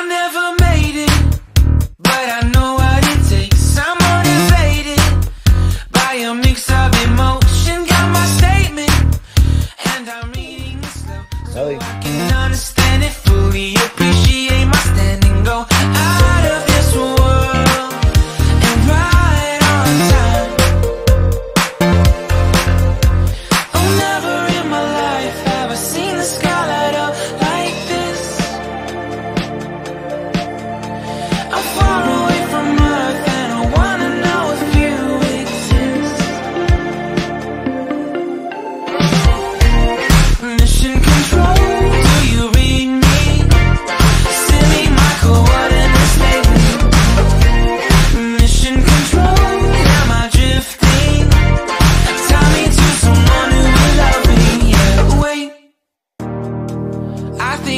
I never made it, but I know what it takes. I'm motivated by a mix of emotion. Got my statement, and I'm reading slow so I can understand it fully.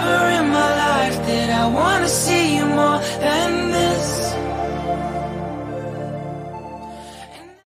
never in my life did I wanna see you more than this.